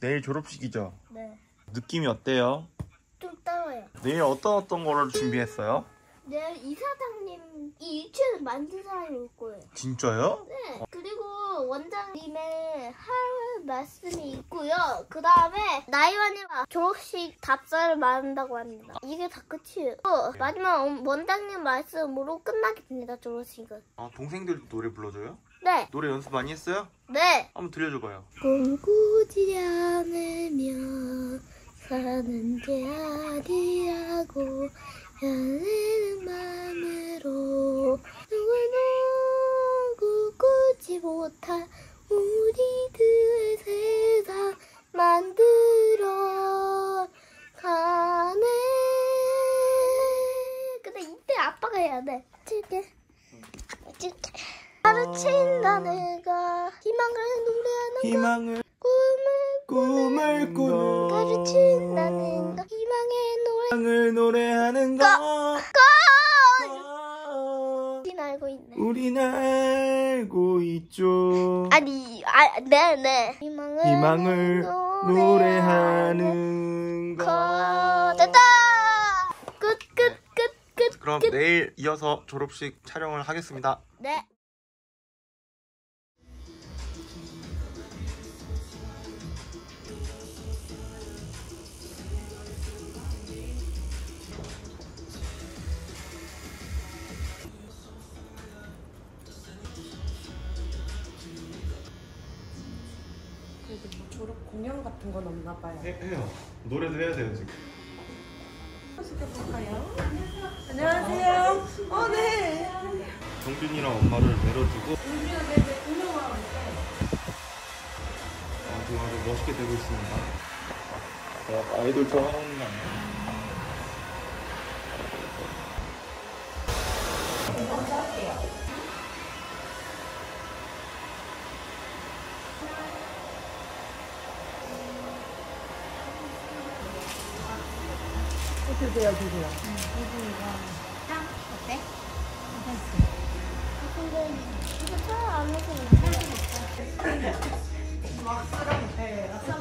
내일 졸업식이죠? 네. 느낌이 어때요? 좀 따라요. 내일 어떤 어떤 거를 준비했어요? 내일 이사장님 이 유치원을 만든 사람이 올 거예요. 진짜요? 네. 그리고 원장님의 할 말씀이 있고요. 그 다음에 나이완이가 졸업식 답사를 만든다고 합니다. 이게 다 끝이에요. 또 마지막 원장님 말씀으로 끝나게 됩니다. 졸업식은. 아 동생들도 노래 불러줘요? 네. 노래 연습 많이 했어요? 네. 한번 들려줘봐요. 꿈꾸지 않으면 사는 게 아니라고 열리는 마음으로 누구누구 꾸지 못할 우리들의 세상 만들어 가네 근데 이때 아빠가 해야 돼 칠게 내가 희망을 노래하는 희망을 꿈을 꿈을 꾸는 가르친다는 거 희망의 노래 노래하는 거 우린 알고 있네. 우린 알고 있죠. 아니 아 네네. 희망을, 희망을 노래하는 거. 거. 됐다 끝 끝 끝 끝 그럼 끝. 내일 이어서 졸업식 촬영을 하겠습니다. 네 공연 같은 건 없나 봐요. 해요. 노래도 해야 돼요 지금. 시켜볼까요? 안녕하세요. 어, 네. 정준이랑 엄마를 내려주고 아주 아주 멋있게 되고 있습니다. 자, 아이돌 좋아하는 거 아니에요?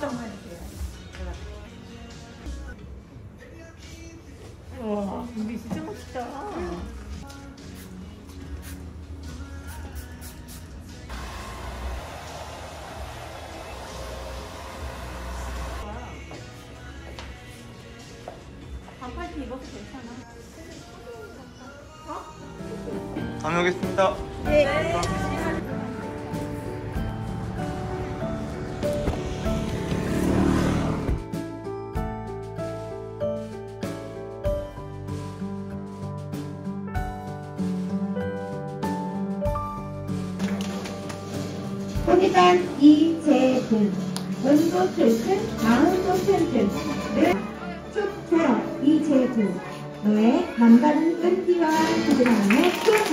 장만 해주세요. 와, 이게 진짜 멋있다. 입어도 괜찮아. 다녀오겠습니다. 소리단 이재근 원소 출근 마흔도 편들 쭉 졸업 이재근 너의 남다른 끈기와 부드러움에 춤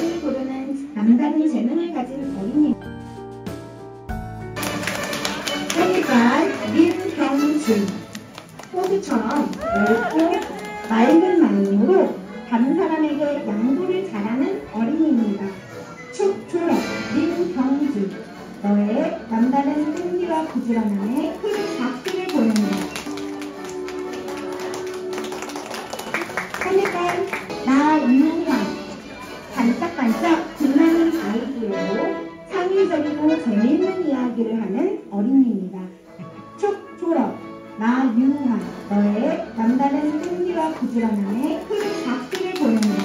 재미있는 이야기를 하는 어린이입니다. 축 졸업 나유황 너의 남다른 끈기와 부지런함에 큰 박수를 보낸다.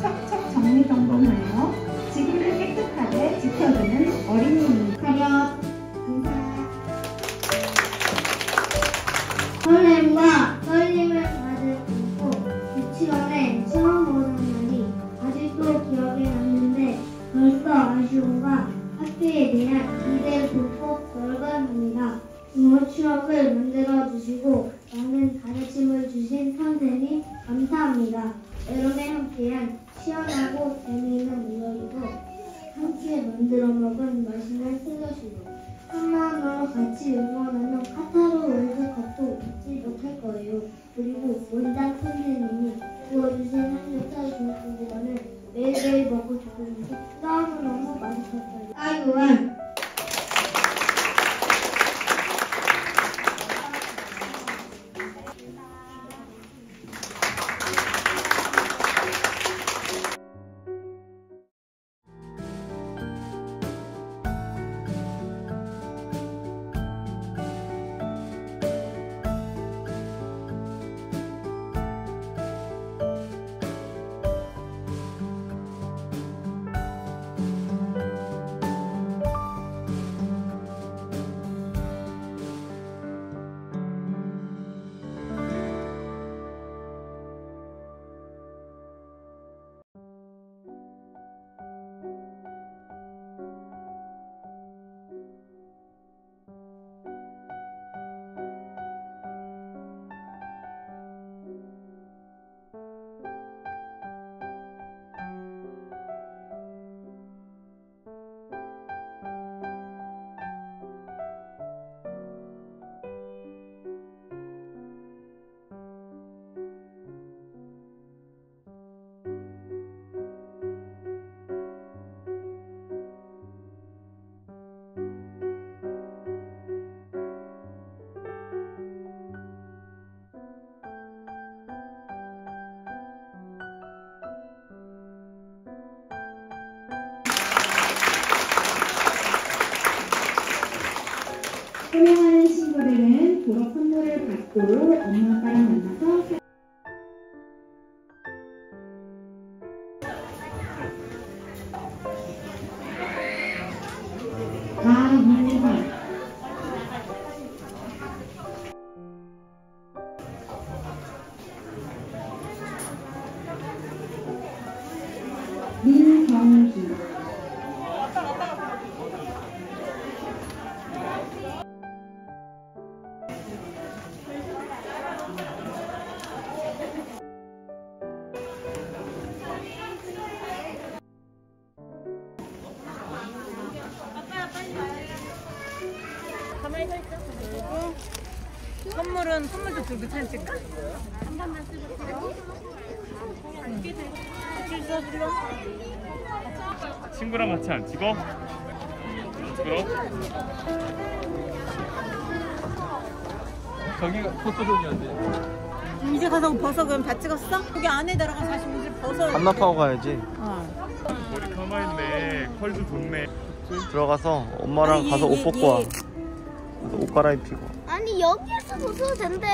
척척 정리정돈하여 기대를 듬뿍 덜어갑니다. 부모 추억을 만들어 주시고 많은 가르침을 주신 선생님 감사합니다. 여름에 함께한 시원하고 재미있는 이야기도 함께 만들어 먹은 맛있는 슬러시도 한 마음으로 같이 응원하는 카타르 월드컵도 잊지 못할 거예요. 그리고 원장 선생님 훌륭한 친구들은 졸업 선물을 받고 엄마 아빠랑 만나서 선물은 선물도 들고 사진 찍까? 친구랑 같이 안 찍어? 그럼? 저기가 포토존이었는데 이제 가서 벗어 그럼 다 찍었어? 거기 안에 들어가 사실 이제 벗어. 반납하고 가야지. 어. 머리 카마인데 펄도 좋네 들어가서 엄마랑 아니, 가서 얘, 옷 얘, 벗고 와. 얘. 가서 옷 갈아입히고. 아니 여기에서 벗어도 된대.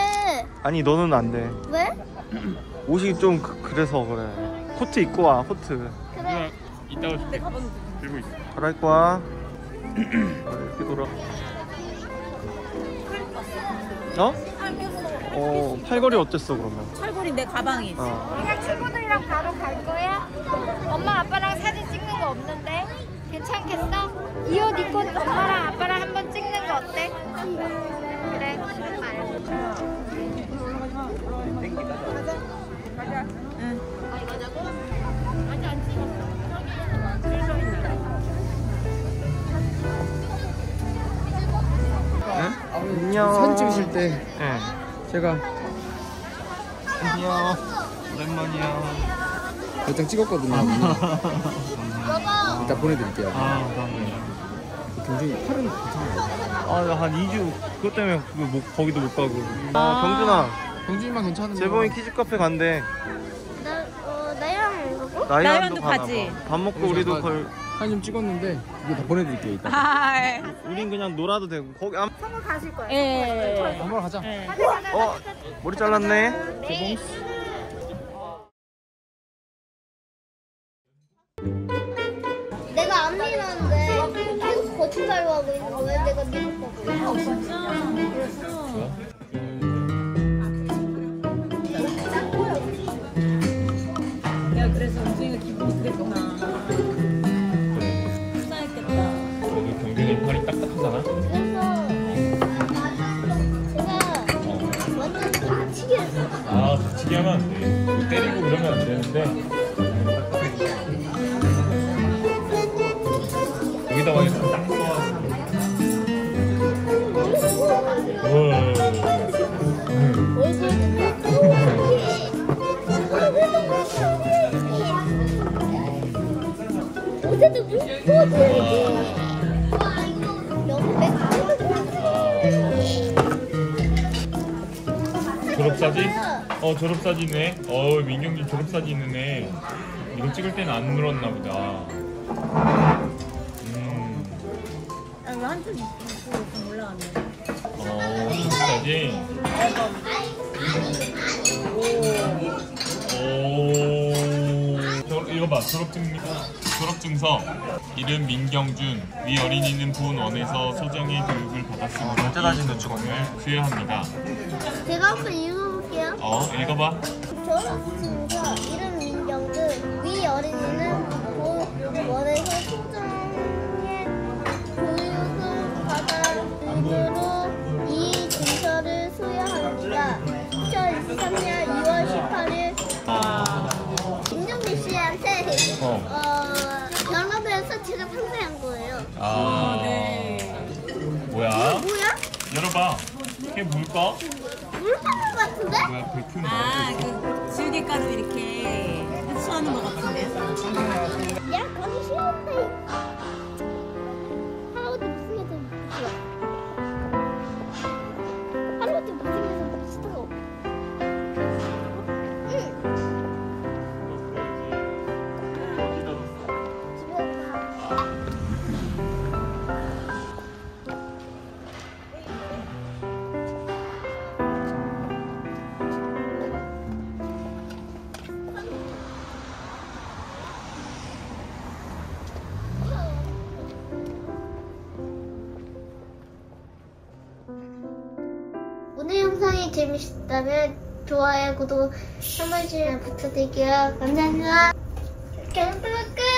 아니 너는 안 돼. 왜? 옷이 좀 그, 래서 그래. 코트 입고 와 코트. 그래. 이따가 줄게 들고 있어 갈아입고 와. 이렇게 돌아. 어? 어 팔걸이 어땠어 그러면? 철골이 내 가방에 있어. 어. 그냥 친구들이랑 바로 갈 거야? 엄마 아빠랑 사진 찍는 거 없는데? 괜찮겠어? 이 옷 입고 엄마랑 아빠랑 한번 찍는 거 어때? 안녕. 사진 찍으실 때 네. 제가 안녕. 오랜만이야. 몇장 찍었거든요. 이따 보내드릴게요. 아 감사합니다. 굉장히 팔은 괜찮아요. 아한 2주 그것 때문에 그 못, 거기도 못 가고. 아 경준아. 경준이만 괜찮은데. 재범이 키즈 카페 간대. 나 어, 나랑 가고? 나이완도 가나 가지. 봐. 밥 먹고 우리도 걸. 사진 좀 찍었는데 이거 다 보내드릴게요. 이따. 아, 예. 우린 그냥 놀아도 되고 거기 안. 예. 한번 가자. 예. 어 머리 잘랐네. 내가 졸업사진? 어 졸업사진이네. 어 민경준 졸업사진 있네 이거 찍을 때는 안 늘었나 보다. 음, 아, 왜 한쪽 입고 좀 올라갔네. 어 오. 졸- 이거 봐 졸업증 졸업증서. 이름 민경준. 위 어린이는 부원에서 소정의 교육을 받았으므로 다시 늦추겠네. 소정을 수여합니다. 제가 한번 읽어볼게요. 어 읽어봐. 졸업증서 이름 민경준. 위 어린이는 보원에서 받았으므로 이 증서를 수여합니다. 2023년 2월 18일 김정민 씨한테 어. 어, 연락해서 제가 판매한 거예요. 아 뭐야 뭐야? 열어봐 이게 뭘까? 물방울 같은데? 뭐야 백큐인가? 아, 그 질개가루 이렇게 흡수하는 것 같은데. 야, 거기 쉬운데. 영상이 재밌었다면 좋아요, 구독 한 번씩 부탁드릴게요. 감사합니다. 그럼 끝!